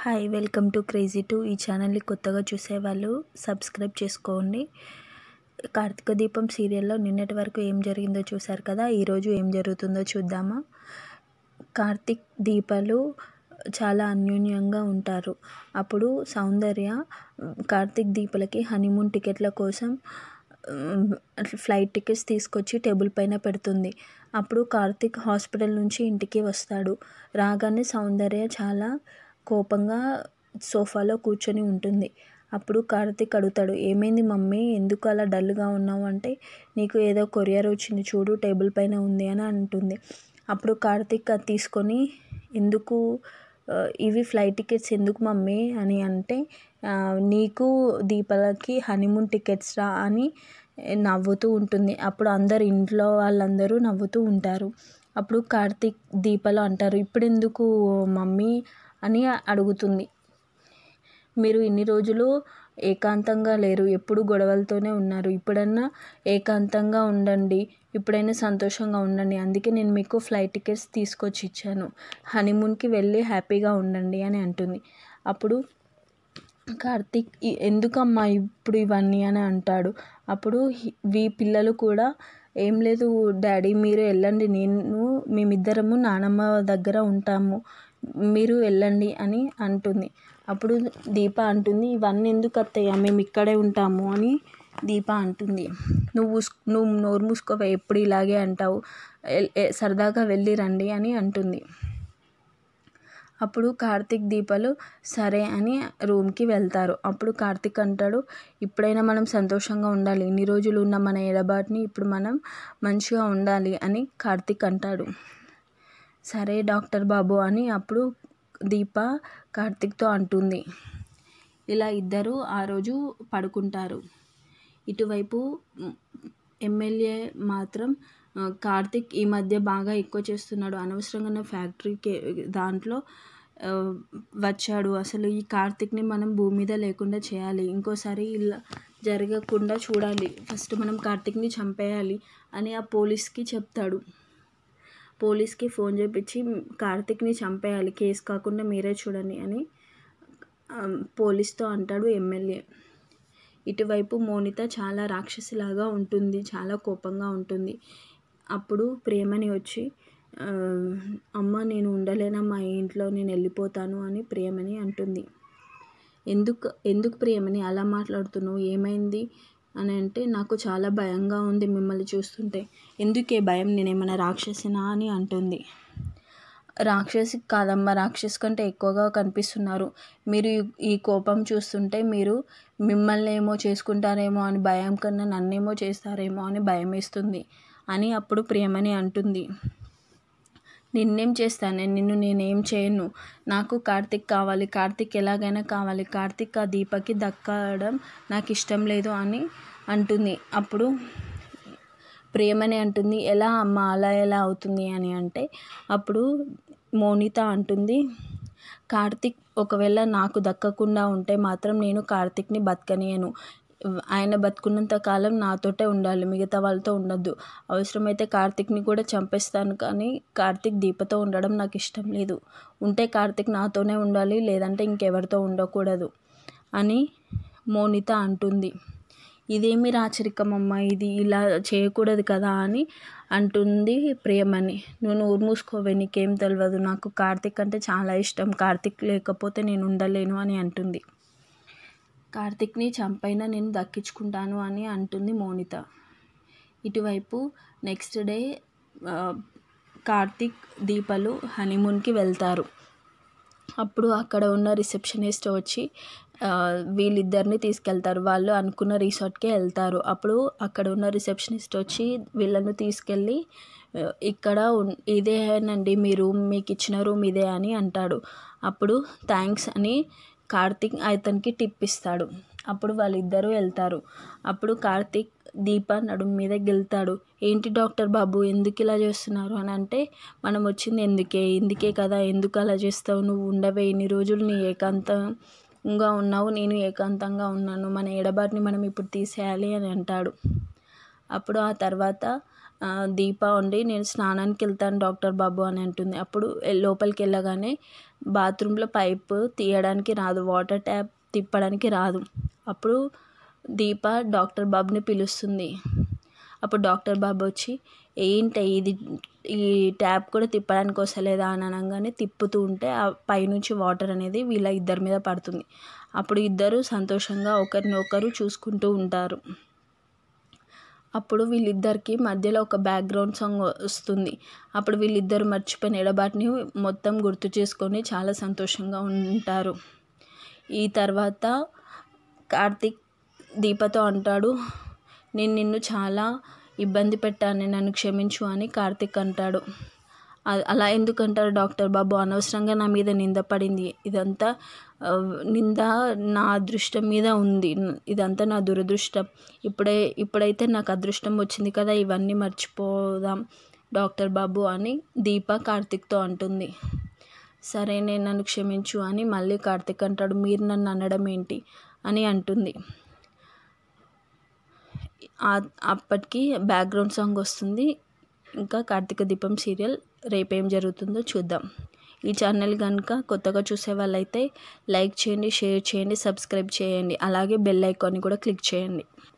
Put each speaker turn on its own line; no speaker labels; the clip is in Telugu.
Hi welcome to crazy two. ఈ ఛానల్ని కొత్తగా చూసేవాళ్ళు సబ్స్క్రైబ్ చేసుకోండి. కార్తీక దీపం సీరియల్లో నిన్నటి వరకు ఏం జరిగిందో చూశారు కదా ఈరోజు ఏం జరుగుతుందో చూద్దామా? కార్తీక్ దీపాలు చాలా అన్యోన్యంగా ఉంటారు. అప్పుడు సౌందర్య కార్తీక్ దీపలకి హనీమూన్ టికెట్ల కోసం ఫ్లైట్ టికెట్స్ తీసుకొచ్చి టేబుల్ పైన పెడుతుంది. అప్పుడు కార్తీక్ హాస్పిటల్ నుంచి ఇంటికి వస్తాడు. రాగానే సౌందర్య చాలా కోపంగా సోఫాలో కూర్చొని ఉంటుంది. అప్పుడు కార్తీక్ అడుగుతాడు ఏమైంది మమ్మీ? ఎందుకు అలా డల్గా ఉన్నావు అంటే నీకు ఏదో కొరియర్ వచ్చింది చూడు టేబుల్ పైన ఉంది అని అంటుంది. అప్పుడు కార్తీక్ అది తీసుకొని ఎందుకు ఇవి ఫ్లైట్ టికెట్స్ ఎందుకు మమ్మీ? అని అంటే నీకు దీపాలకి హనీమూన్ టికెట్స్ రా అని నవ్వుతూ ఉంటుంది. అప్పుడు అందరు ఇంట్లో వాళ్ళందరూ నవ్వుతూ ఉంటారు. అప్పుడు కార్తీక్ దీపాలు అంటారు ఇప్పుడు ఎందుకు మమ్మీ అని అడుగుతుంది. మీరు ఇన్ని రోజులు ఏకాంతంగా లేరు. ఎప్పుడు గొడవలతోనే ఉన్నారు. ఇప్పుడన్నా ఏకాంతంగా ఉండండి. ఇప్పుడైనా సంతోషంగా ఉండండి. అందుకే నేను మీకు ఫ్లైట్ టికెట్స్ తీసుకొచ్చి ఇచ్చాను. హనీమూన్కి వెళ్ళి హ్యాపీగా ఉండండి అని అంటుంది. అప్పుడు కార్తీక్ ఎందుకమ్మా ఇప్పుడు ఇవన్నీ? అని అంటాడు. అప్పుడు వీ పిల్లలు కూడా ఏం లేదు డాడీ మీరు వెళ్ళండి. నేను మేమిద్దరము నానమ్మ దగ్గర ఉంటాము. మీరు వెళ్ళండి అని అంటుంది. అప్పుడు దీప అంటుంది ఇవన్నీ ఎందుకు అత్తయ్య? మేము ఇక్కడే ఉంటాము అని దీప అంటుంది. నువ్వు నువ్వు నోరు మూసుకోవా ఎప్పుడు ఇలాగే అంటావు? సరదాగా వెళ్ళి రండి అని అంటుంది. అప్పుడు కార్తీక్ దీపాలు సరే అని రూమ్కి వెళ్తారు. అప్పుడు కార్తీక్ అంటాడు ఇప్పుడైనా మనం సంతోషంగా ఉండాలి. ఇన్ని రోజులు ఉన్న మన ఎడబాటుని ఇప్పుడు మనం మంచిగా ఉండాలి అని కార్తీక్ అంటాడు. సరే డాక్టర్ బాబు అని అప్పుడు దీప కార్తీక్తో అంటుంది. ఇలా ఇద్దరు ఆ రోజు పడుకుంటారు. ఇటువైపు ఎమ్మెల్యే మాత్రం కార్తిక్ ఈ మధ్య బాగా ఎక్కువ చేస్తున్నాడు. అనవసరంగా ఫ్యాక్టరీకి దాంట్లో వచ్చాడు. అసలు ఈ కార్తిక్ని మనం భూమి మీద లేకుండా చేయాలి. ఇంకోసారి ఇలా జరగకుండా చూడాలి. ఫస్ట్ మనం కార్తిక్ని చంపేయాలి అని ఆ పోలీస్కి చెప్తాడు. పోలీస్కి ఫోన్ చేపించి కార్తిక్ని చంపేయాలి కేసు కాకుండా మీరే చూడండి అని పోలీస్తో అంటాడు ఎమ్మెల్యే. ఇటువైపు మోనిత చాలా రాక్షసిలాగా ఉంటుంది చాలా కోపంగా ఉంటుంది. అప్పుడు ప్రేమని వచ్చి అమ్మ నేను ఉండలేనమ్మా మా ఇంట్లో నేను వెళ్ళిపోతాను అని ప్రేమని అంటుంది. ఎందుకు ఎందుకు ప్రేమని అలా మాట్లాడుతున్నావు? ఏమైంది? అని అంటే నాకు చాలా భయంగా ఉంది మిమ్మల్ని చూస్తుంటే. ఎందుకే భయం? నేనేమైనా రాక్షసినా అని అంటుంది. రాక్షసి కాదమ్మా రాక్షస్ కంటే ఎక్కువగా కనిపిస్తున్నారు. మీరు ఈ కోపం చూస్తుంటే మీరు మిమ్మల్ని ఏమో చేసుకుంటారేమో అని భయం కన్నా నన్నేమో చేస్తారేమో అని భయం వేస్తుంది అని అప్పుడు ప్రేమని అంటుంది. నిన్నేం చేస్తాను? నిన్ను నేనేం చేయను? నాకు కార్తిక్ కావాలి. కార్తిక్ ఎలాగైనా కావాలి. కార్తిక్ ఆ దీపకి దక్కడం నాకు ఇష్టం లేదు అని అంటుంది. అప్పుడు ప్రేమని అంటుంది ఎలా అమ్మ అలా ఎలా అవుతుంది అని అంటే అప్పుడు మోనిత అంటుంది కార్తిక్ ఒకవేళ నాకు దక్కకుండా ఉంటే మాత్రం నేను కార్తిక్ని బతకనియను. ఆయన బతుకున్నంత కాలం నాతోటే ఉండాలి మిగతా వాళ్ళతో ఉండొద్దు. అవసరమైతే కార్తిక్ని కూడా చంపేస్తాను కానీ కార్తిక్ దీపతో ఉండడం నాకు ఇష్టం లేదు. ఉంటే కార్తిక్ నాతోనే ఉండాలి లేదంటే ఇంకెవరితో ఉండకూడదు అని మోనిత అంటుంది. ఇదేమి రాచరికమమ్మ? ఇది ఇలా చేయకూడదు కదా అని అంటుంది ప్రేమని నువ్వు నోరు మూసుకోవే నీకేం తెలియదు నాకు కార్తిక్ అంటే చాలా ఇష్టం. కార్తిక్ లేకపోతే నేను ఉండలేను అని అంటుంది. కార్తిక్ని చంపైనా నేను దక్కించుకుంటాను అని అంటుంది మోనిత. ఇటువైపు నెక్స్ట్ డే కార్తిక్ దీపలు హనీమూన్కి వెళ్తారు. అప్పుడు అక్కడ ఉన్న రిసెప్షనిస్ట్ వచ్చి వీళ్ళిద్దరిని తీసుకెళ్తారు. వాళ్ళు అనుకున్న రిసార్ట్కే వెళ్తారు. అప్పుడు అక్కడ ఉన్న రిసెప్షనిస్ట్ వచ్చి వీళ్ళను తీసుకెళ్ళి ఇక్కడ ఇదేనండి మీ రూమ్ మీకు ఇచ్చిన రూమ్ ఇదే అని అంటాడు. అప్పుడు థ్యాంక్స్ అని కార్తిక్ అతనికి టిప్ ఇస్తాడు. అప్పుడు వాళ్ళిద్దరూ వెళ్తారు. అప్పుడు కార్తీక్ దీప నడుము మీద గెలుతాడు. ఏంటి డాక్టర్ బాబు ఎందుకు ఇలా చేస్తున్నారు? అని అంటే మనం వచ్చింది ఎందుకే? ఎందుకే కదా? ఎందుకు అలా చేస్తావు? నువ్వు ఉండవే. ఇన్ని రోజులు నీ ఏకాంతంగా ఉన్నావు. నేను ఏకాంతంగా ఉన్నాను. మన ఎడబాటుని మనం ఇప్పుడు తీసేయాలి అని అంటాడు. అప్పుడు ఆ తర్వాత దీప ఉండి నేను స్నానానికి వెళ్తాను డాక్టర్ బాబు అని అంటుంది. అప్పుడు లోపలికి వెళ్ళగానే బాత్రూంలో పైపు తీయడానికి రాదు. వాటర్ ట్యాప్ తిప్పడానికి రాదు. అప్పుడు దీప డాక్టర్ బాబుని పిలుస్తుంది. అప్పుడు డాక్టర్ బాబు వచ్చి ఏంటి ఇది? ఈ ట్యాప్ కూడా తిప్పడానికి వస్తలేదా? అని అనగానే తిప్పుతూ ఉంటే ఆ పైనుంచి వాటర్ అనేది వీళ్ళ ఇద్దరి మీద పడుతుంది. అప్పుడు ఇద్దరు సంతోషంగా ఒకరిని ఒకరు చూసుకుంటూ ఉంటారు. అప్పుడు వీళ్ళిద్దరికి మధ్యలో ఒక బ్యాక్గ్రౌండ్ సాంగ్ వస్తుంది. అప్పుడు వీళ్ళిద్దరు మర్చిపోయిన ఎడబాటుని మొత్తం గుర్తు చేసుకొని చాలా సంతోషంగా ఉంటారు. ఈ తర్వాత కార్తీక్ దీపతో అంటాడు నేను నిన్ను చాలా ఇబ్బంది పెట్టాను నన్ను క్షమించు అని కార్తీక్ అంటాడు. అలా ఎందుకంటారు డాక్టర్ బాబు? అనవసరంగా నా మీద నింద పడింది. ఇదంతా నింద నా అదృష్టం మీద ఉంది. ఇదంతా నా దురదృష్టం. ఇప్పుడే ఇప్పుడైతే నాకు అదృష్టం వచ్చింది కదా ఇవన్నీ మర్చిపోదాం డాక్టర్ బాబు అని దీప కార్తిక్తో అంటుంది. సరే నేను నన్ను క్షమించు అని మళ్ళీ కార్తిక్ అంటాడు. మీరు నన్ను అనడం ఏంటి? అని అంటుంది. అప్పటికి బ్యాక్గ్రౌండ్ సాంగ్ వస్తుంది. ఇంకా కార్తీక దీపం సీరియల్ రేపు ఏం జరుగుతుందో చూద్దాం. ఈ ఛానల్ కనుక కొత్తగా చూసే వాళ్ళైతే లైక్ చేయండి షేర్ చేయండి సబ్స్క్రైబ్ చేయండి. అలాగే బెల్ ఐకాన్ని కూడా క్లిక్ చేయండి.